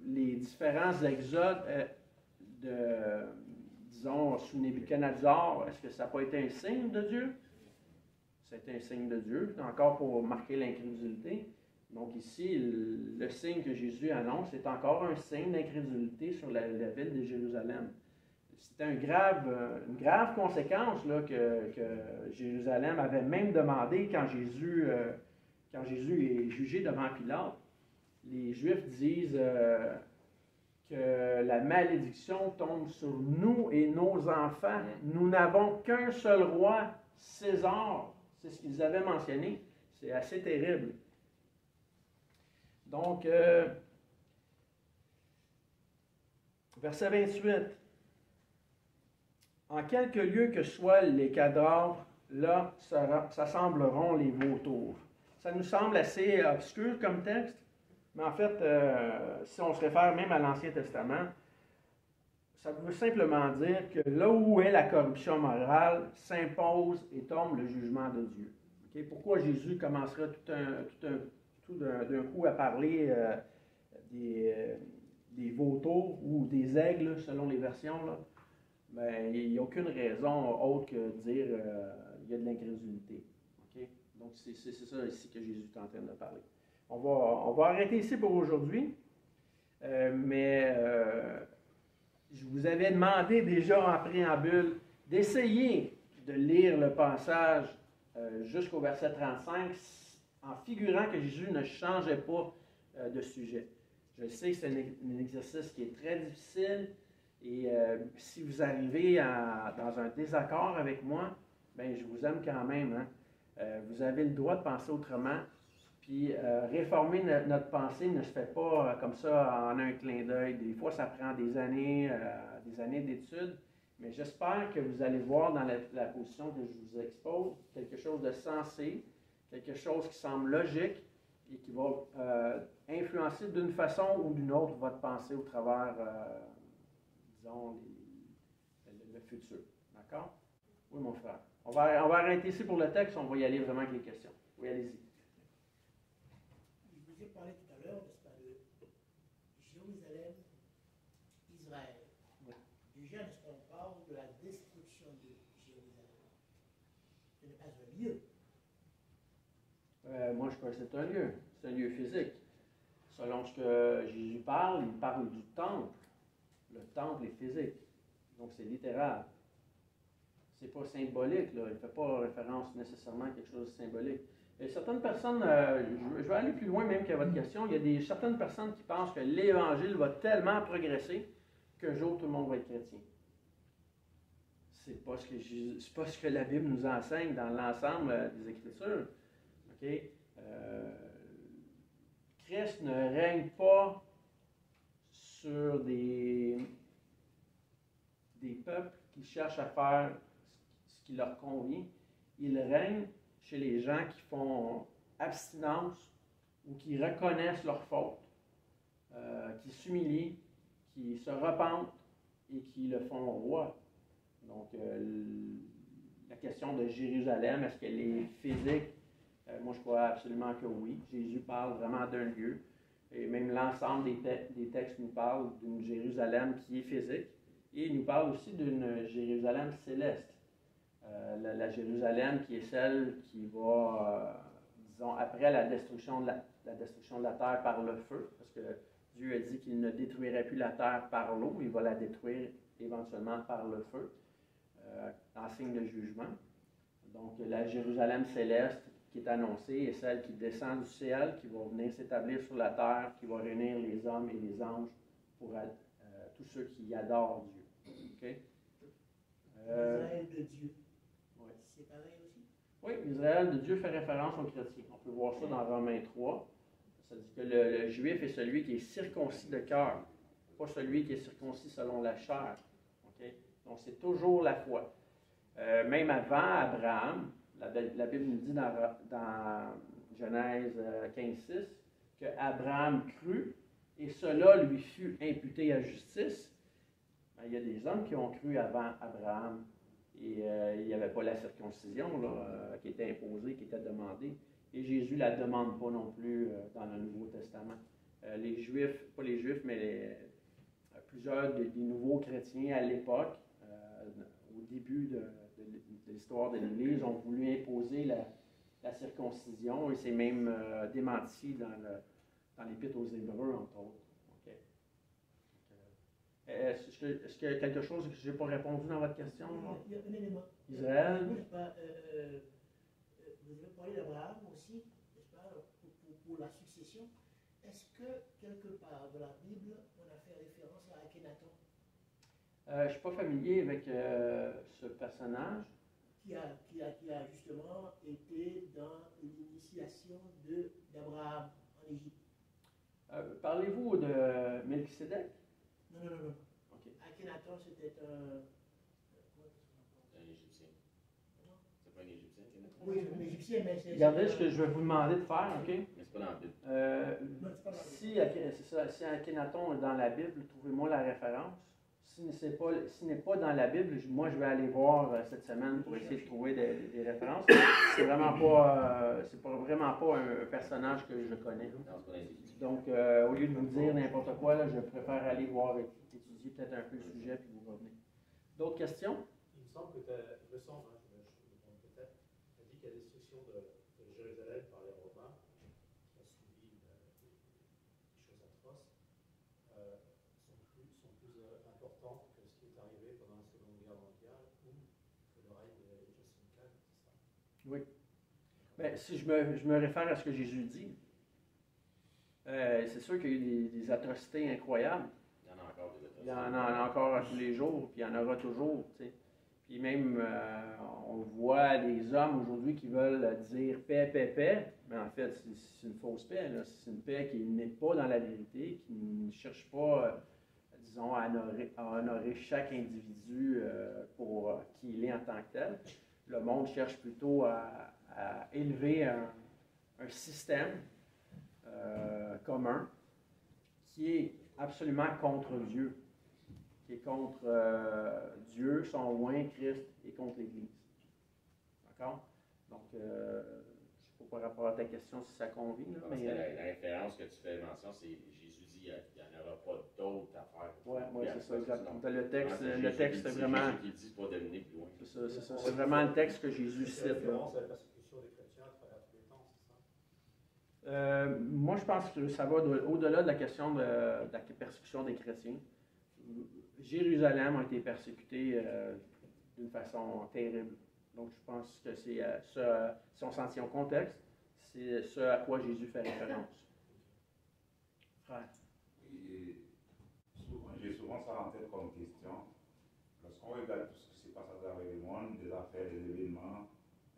les différents exodes euh, de, disons, sous Nebuchadnezzar, est-ce que ça n'a pas été un signe de Dieu? C'est un signe de Dieu, encore pour marquer l'incrédulité. Donc ici, le, signe que Jésus annonce est encore un signe d'incrédulité sur la, ville de Jérusalem. C'était grave, une grave conséquence là, que, Jérusalem avait même demandé quand Jésus, euh, quand Jésus est jugé devant Pilate. Les Juifs disent euh, que la malédiction tombe sur nous et nos enfants. Nous n'avons qu'un seul roi, César. C'est ce qu'ils avaient mentionné. C'est assez terrible. Donc, euh, verset 28. En quelques lieux que soient les cadavres, là s'assembleront les vautours. Ça nous semble assez obscur comme texte, mais en fait, euh, si on se réfère même à l'Ancien Testament, ça veut simplement dire que là où est la corruption morale, s'impose et tombe le jugement de Dieu. Pourquoi Jésus commencerait tout un, tout d'un coup à parler euh, des, euh, des, vautours ou des aigles, selon les versions? Là? Ben, il n'y a aucune raison autre que de dire qu'il y a de l'incrédulité. Donc, c'est ça ici que Jésus est en train de parler. On va, arrêter ici pour aujourd'hui. Euh, mais euh, je vous avais demandé déjà en préambule d'essayer de lire le passage euh, jusqu'au verset 35 en figurant que Jésus ne changeait pas de sujet. Je sais que c'est un, exercice qui est très difficile et si vous arrivez dans un désaccord avec moi, ben, je vous aime quand même. Hein. vous avez le droit de penser autrement puis euh, réformer notre pensée ne se fait pas euh, comme ça en un clin d'œil. Des fois, ça prend des années, euh, des années d'études. Mais j'espère que vous allez voir dans la, position que je vous expose quelque chose de sensé, quelque chose qui semble logique et qui va influencer d'une façon ou d'une autre votre pensée au travers, disons, le, futur. D'accord? Oui, mon frère. On va, on va arrêter ici pour le texte. On va y aller vraiment avec les questions. Oui, allez-y. Euh, moi, je crois que c'est un lieu. C'est un lieu physique. Selon ce que Jésus parle, il parle du temple. Le temple est physique. Donc, c'est littéral. C'est pas symbolique, là. Il ne fait pas référence nécessairement à quelque chose de symbolique. Et certaines personnes, euh, je, vais aller plus loin même que votre question, il y a des, certaines personnes qui pensent que l'Évangile va tellement progresser qu'un jour tout le monde va être chrétien. C'est pas ce que, pas ce que la Bible nous enseigne dans l'ensemble euh, des Écritures. Euh, Christ ne règne pas sur des, des peuples qui cherchent à faire ce qui leur convient. Il règne chez les gens qui font abstinence ou qui reconnaissent leurs fautes, euh, qui s'humilient, qui se repentent et qui le font roi. Donc, euh, la question de Jérusalem, est-ce qu'elle est physique? Euh, moi, je crois absolument que oui. Jésus parle vraiment d'un lieu. Et même l'ensemble des, textes nous parlent d'une Jérusalem qui est physique. Et nous parle aussi d'une Jérusalem céleste. Euh, la, Jérusalem qui est celle qui va, euh, disons, après la destruction, de la, destruction de la terre par le feu, parce que Dieu a dit qu'il ne détruirait plus la terre par l'eau, il va la détruire éventuellement par le feu, en signe de jugement. Donc la Jérusalem céleste qui est annoncée est celle qui descend du ciel, qui va venir s'établir sur la terre, qui va réunir les hommes et les anges pour euh, tous ceux qui adorent Dieu. Okay? Euh, de Dieu. Oui, Israël de Dieu fait référence aux chrétiens. On peut voir ça dans Romains 3. Ça dit que le, juif est celui qui est circoncis de cœur, pas celui qui est circoncis selon la chair. Donc c'est toujours la foi. Euh, même avant Abraham, la, Bible nous dit dans, dans Genèse 15.6 euh, que Abraham crut et cela lui fut imputé à justice. Ben, il y a des hommes qui ont cru avant Abraham et euh, il n'y avait pas la circoncision là, qui était imposée, qui était demandée. Et Jésus ne la demande pas non plus dans le Nouveau Testament. les Juifs, pas les Juifs, mais plusieurs des nouveaux chrétiens à l'époque, au début de, l'histoire de l'Église, ont voulu imposer la, circoncision et c'est même euh, démenti dans l'Épître aux Hébreux, entre autres. Euh, est-ce, qu'il y a quelque chose que je n'ai pas répondu dans votre question? Il y a un élément. Israël? Euh, vous avez parlé d'Abraham aussi, n'est-ce pas, pour, la succession. Est-ce que quelque part dans la Bible, on a fait référence à Akhenaton? je ne suis pas familier avec ce personnage qui a, qui, a, qui a justement été dans l'initiation d'Abraham en Égypte. Euh, parlez-vous de Melchizedek? Non, non, non. non. Okay. Akhenaton, c'était un. Un Égyptien. C'est pas un Égyptien, Akhenaton? Oui, un Égyptien, mais c'est. Regardez ce que je vais vous demander de faire, OK? Mais c'est pas dans la Bible. Euh, non, pas dans la Bible. Si, ça, si Akhenaton est dans la Bible, trouvez-moi la référence si ce n'est pas, dans la Bible, moi je vais aller voir euh, cette semaine pour essayer de trouver des, références. C'est vraiment pas, euh, c'est vraiment pas un personnage que je connais. Donc, euh, au lieu de vous dire n'importe quoi, là, je préfère aller voir, étudier peut-être un peu le sujet puis vous revenir. D'autres questions? Il me semble que tu as, il me semble, hein, je, me trompe peut-être, tu as dit qu'il y a destruction de, de Jérusalem par les Romains, qui a suivi des choses atroces. Oui. Ben, si je me, je me, réfère à ce que Jésus dit, euh, c'est sûr qu'il y a eu des, atrocités incroyables. Il y en a encore des atrocités. Il y en a, encore tous les jours, puis il y en aura toujours. Puis même, euh, on voit des hommes aujourd'hui qui veulent dire paix, paix, paix, mais en fait, c'est une fausse paix. C'est une paix qui n'est pas dans la vérité, qui ne cherche pas, euh, disons, à honorer, à honorer, chaque individu pour qui il est en tant que tel le monde cherche plutôt à, élever un, système euh, commun qui est absolument contre Dieu, qui est contre euh, Dieu, son loin, Christ, et contre l'Église. D'accord? Donc, euh, je ne sais pas par rapport à ta question si ça convient. mais, la, référence que tu fais mention, c'est Jésus dit qu'il n'y en aura pas d'autres à faire. Oui, ouais, c'est ça, exactement. Le texte, le texte est vraiment. C'est ça, c'est ça. C'est vraiment le texte que Jésus cite. C'est référence à la persécution des chrétiens à travers tous les temps, c'est ça? Euh, moi, je pense que ça va au-delà de la question de, la persécution des chrétiens. Jérusalem a été persécuté euh, d'une façon terrible. Donc, je pense que c'est euh, ce, si on s'en tient contexte, c'est ce à quoi Jésus fait référence. Frère. J'ai souvent ça en tête comme question. Lorsqu'on regarde tout ce qui se passe à travers le monde, des affaires, des événements,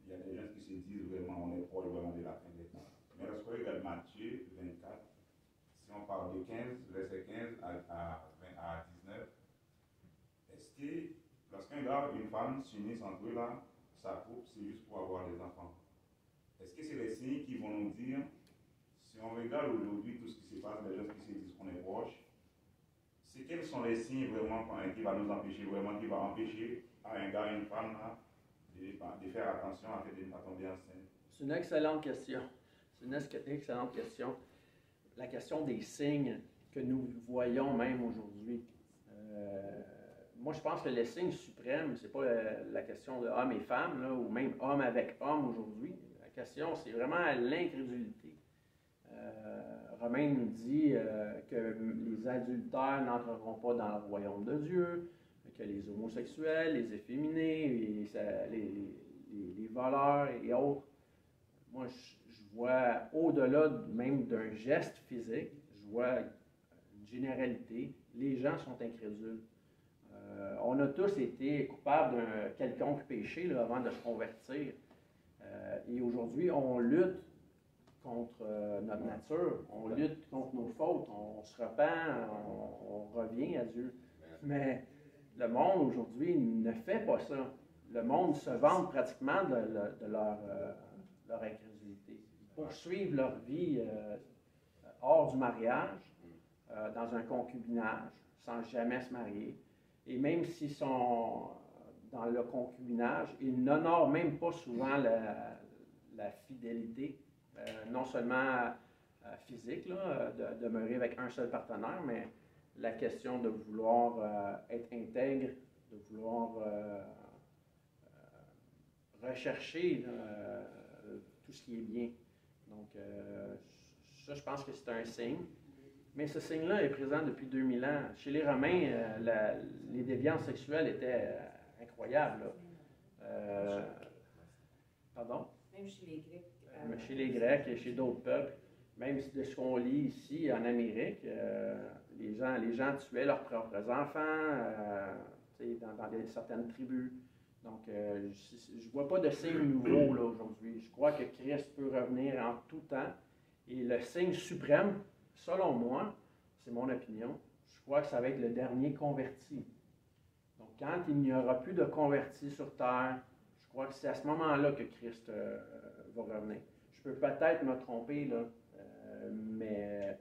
il y a des gens qui se disent vraiment, on est proche vraiment de la fin des temps. Mais lorsqu'on regarde Matthieu 24, si on parle de 15, verset 15 à, à 19, est-ce que lorsqu'un gars et une femme s'unissent entre eux là, sa coupe, c'est juste pour avoir des enfants? Est-ce que c'est les signes qui vont nous dire, si on regarde aujourd'hui tout ce qui se passe, les gens qui se disent qu'on est proche, c'est quels sont les signes vraiment qui vont nous empêcher, vraiment qui va empêcher à un gars une femme de, faire attention à pas tomber enceinte C'est une excellente question. C'est une excellente question. La question des signes que nous voyons même aujourd'hui. Euh, moi, je pense que le signe suprême, c'est pas la, question de homme et femme, ou même homme avec homme aujourd'hui. La question, c'est vraiment l'incrédulité. Euh, Romain nous dit euh, que les adultères n'entreront pas dans le royaume de Dieu, que les homosexuels, les efféminés, les, les, voleurs et autres. Moi, je vois au-delà même d'un geste physique, je vois une généralité. Les gens sont incrédules. Euh, on a tous été coupables d'un quelconque péché avant de se convertir. Euh, et aujourd'hui, on lutte contre euh, notre nature, on lutte contre nos fautes, on, se repent, on, revient à Dieu. Mais le monde aujourd'hui ne fait pas ça. Le monde se vante pratiquement de, leur, leur, poursuivent leur vie hors du mariage, dans un concubinage, sans jamais se marier. Et même s'ils sont dans le concubinage, ils n'honorent même pas souvent la, fidélité, euh, non seulement euh, physique, là, de, demeurer avec un seul partenaire, mais la question de vouloir euh, être intègre, de vouloir rechercher tout ce qui est bien. Donc, ça, je pense que c'est un signe. Mais ce signe-là est présent depuis 2000 ans. Chez les Romains, euh, les déviances sexuelles étaient euh, incroyables. Euh, pardon? Même chez les Grecs. chez les Grecs et chez d'autres peuples. Même de ce qu'on lit ici en Amérique, les, gens, les gens tuaient leurs propres enfants dans, dans certaines tribus. Donc, je ne vois pas de signe nouveau aujourd'hui. Je crois que Christ peut revenir en tout temps. Et le signe suprême, selon moi, c'est mon opinion, je crois que ça va être le dernier converti. Donc, quand il n'y aura plus de convertis sur terre, je crois que c'est à ce moment-là que Christ euh, va revenir. Je peux peut-être me tromper, là, euh, mais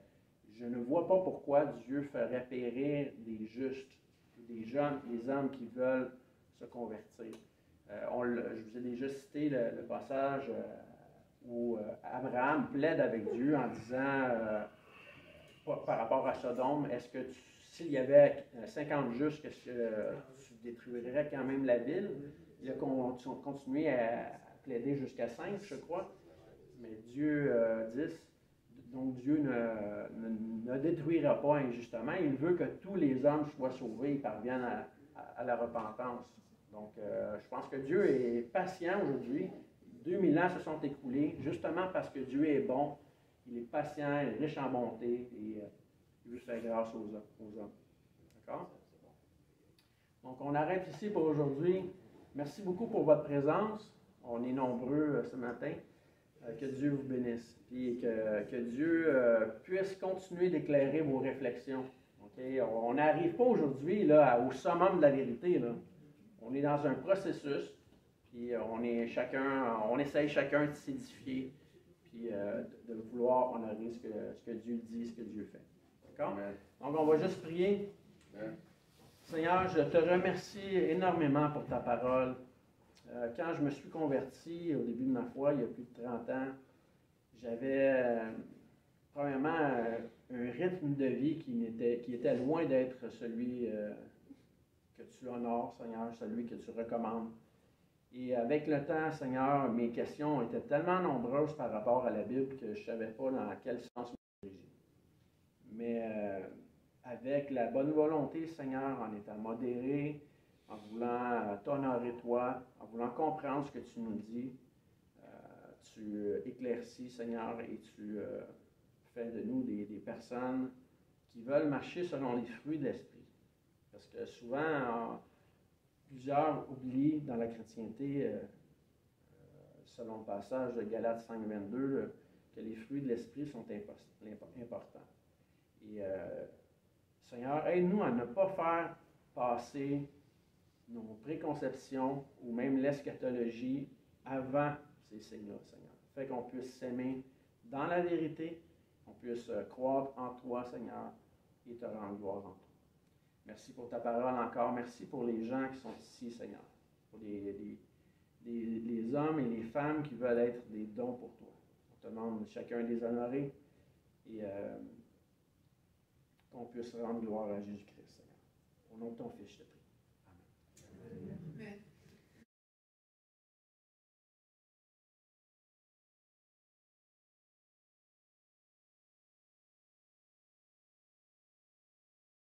je ne vois pas pourquoi Dieu ferait périr des justes, des jeunes, des hommes qui veulent se convertir. Euh, on je vous ai déjà cité le passage où Abraham plaide avec Dieu en disant par rapport à Sodome, est-ce que s'il y avait 50 euh, justes, que euh, tu détruirais quand même la ville? Il a continué à plaider jusqu'à 5, je crois. Mais Dieu euh, dit, donc Dieu ne, détruira pas injustement. Il veut que tous les hommes soient sauvés et parviennent à, la repentance. Donc, je pense que Dieu est patient aujourd'hui. 2000 ans se sont écoulés justement parce que Dieu est bon il est patient, il est riche en bonté et euh, il faire grâce aux, hommes. D'accord? Donc, on arrête ici pour aujourd'hui. Merci beaucoup pour votre présence. On est nombreux euh, ce matin. Euh, que Dieu vous bénisse. Et que, Dieu puisse continuer d'éclairer vos réflexions. On n'arrive pas aujourd'hui au summum de la vérité. Là. On est dans un processus. Puis on est chacun, on essaye chacun de s'édifier puis euh, de, vouloir honorer ce que, ce que Dieu dit, ce que Dieu fait. D'accord? Donc, on va juste prier. Seigneur, je te remercie énormément pour ta parole. Euh, quand je me suis converti au début de ma foi, il y a plus de 30 ans, j'avais euh, premièrement un rythme de vie qui était, qui était loin d'être celui que tu honores, Seigneur, celui que tu recommandes. Et avec le temps, Seigneur, mes questions étaient tellement nombreuses par rapport à la Bible que je ne savais pas dans quel sens me diriger. Mais euh, avec la bonne volonté, Seigneur, en étant modéré, en voulant euh, t'honorer toi, en voulant comprendre ce que tu nous dis, euh, tu éclaircis, Seigneur, et tu fais de nous des, des, personnes qui veulent marcher selon les fruits de l'Esprit. Parce que souvent, plusieurs oublient dans la chrétienté, euh, euh, selon le passage de Galates 5, 22, euh, que les fruits de l'esprit sont importants. Et Seigneur, aide-nous à ne pas faire passer nos préconceptions ou même l'eschatologie avant ces signes-là, Seigneur. Fait qu'on puisse s'aimer dans la vérité, qu'on puisse croire en toi, Seigneur, et te rendre gloire en toi. Merci pour ta parole encore. Merci pour les gens qui sont ici, Seigneur. Pour les, hommes et les femmes qui veulent être des dons pour toi. On te demande chacun des honorer et euh, qu'on puisse rendre gloire à Jésus-Christ, Seigneur. Au nom de ton Fils, je te prie. Amen.